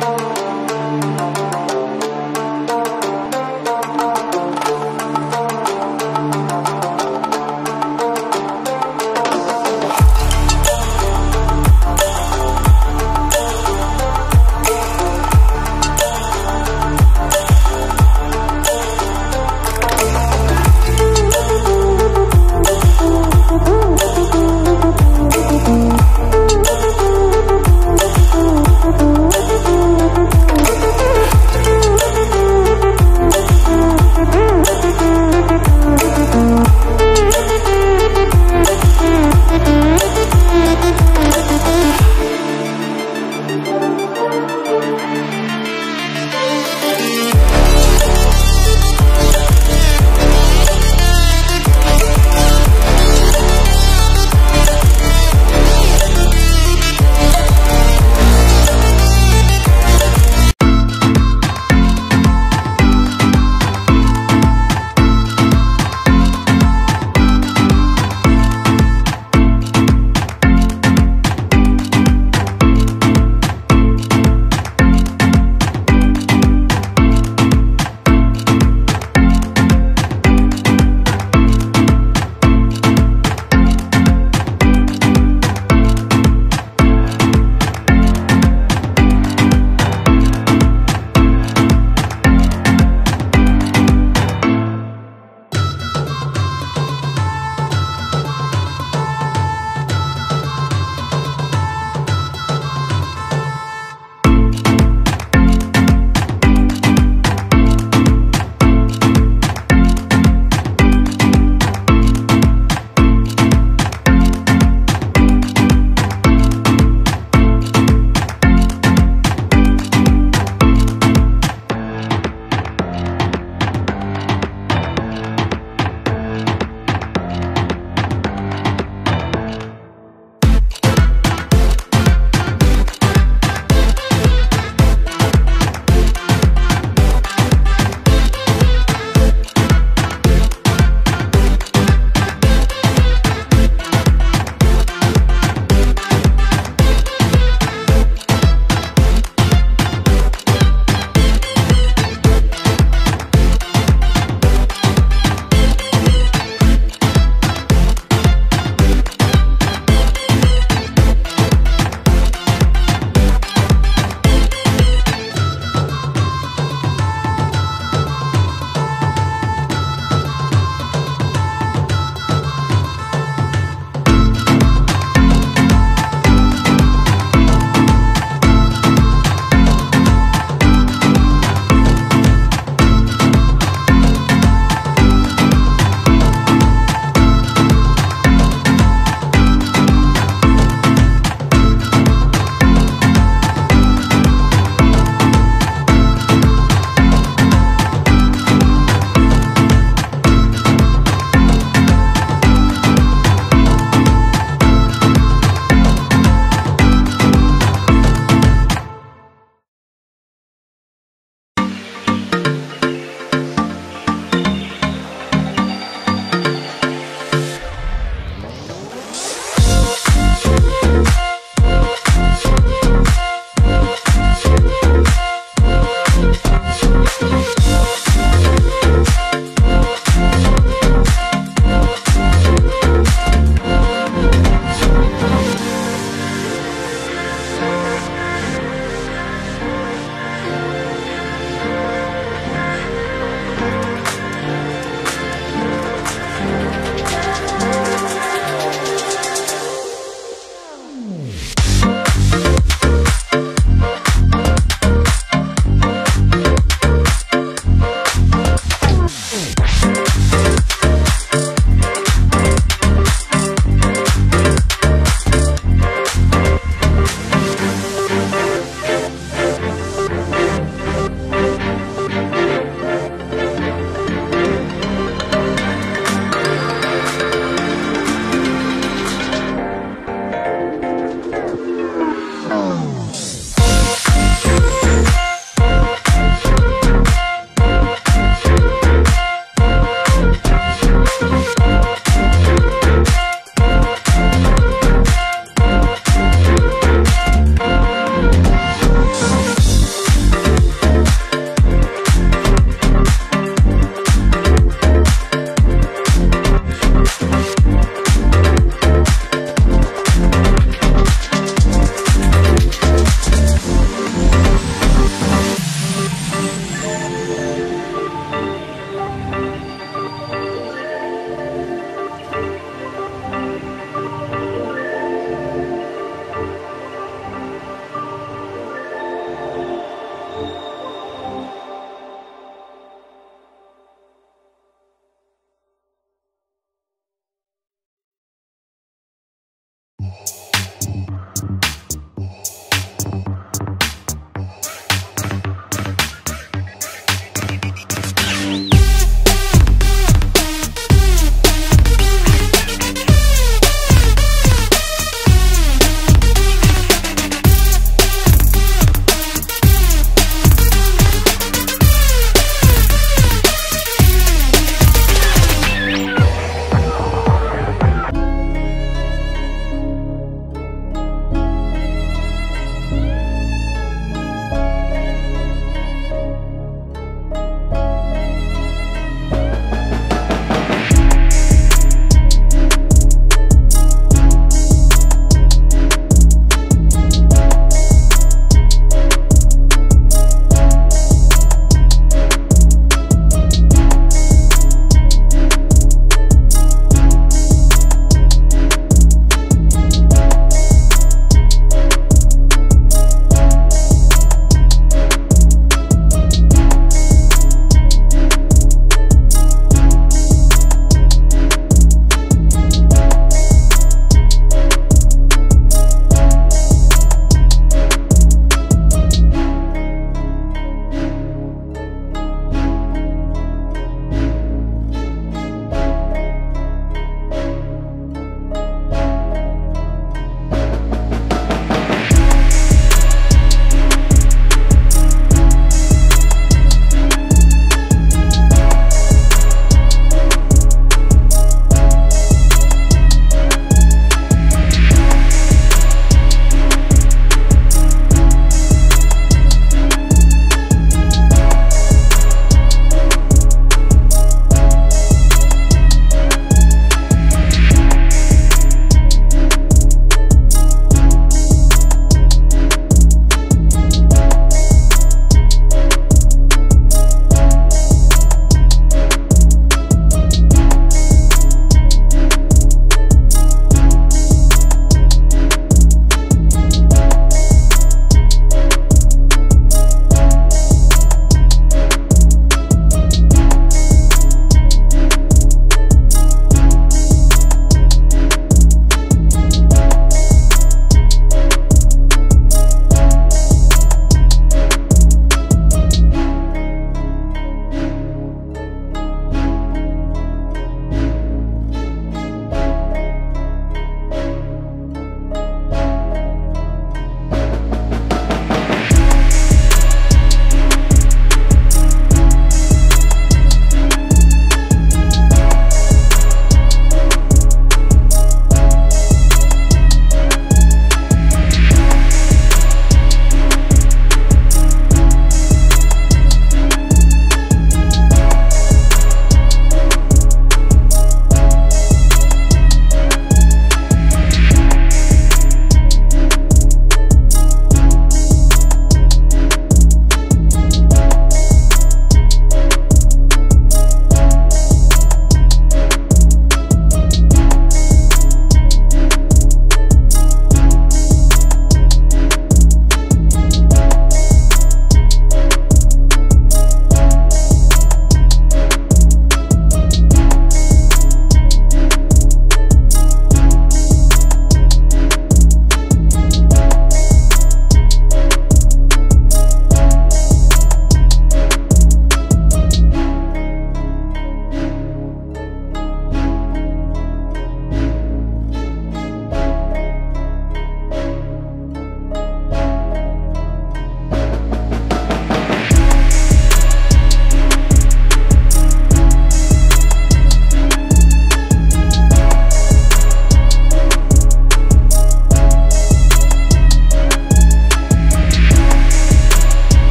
Thank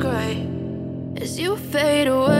gray as you fade away.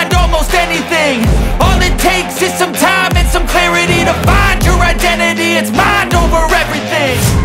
almost anything. All it takes is some time and some clarity To find your identity, it's mind over everything